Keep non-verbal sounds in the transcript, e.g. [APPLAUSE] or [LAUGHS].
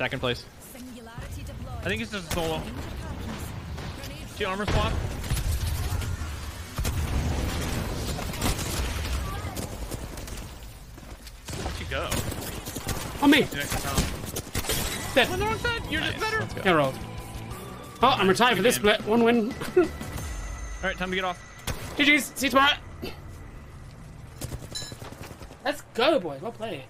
Second place. I think it's just a solo. She armor swap. Where'd she go? On me. Dead. On the wrong side. You're Nice, just better. let's go. Yeah, rolled. Oh, I'm retired for this split. One win. [LAUGHS] All right, time to get off. GG's. See you tomorrow. Let's go, boys. Well played.